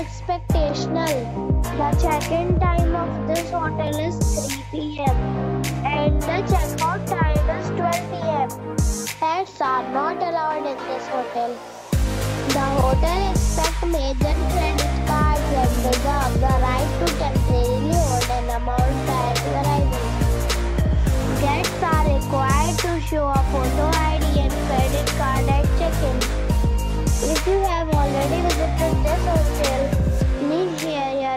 expectational. The check-in time of this hotel is 3 p.m. and the check-out time is 12 p.m. Pets are not allowed in this hotel. The hotel accepts major credit cards and reserves the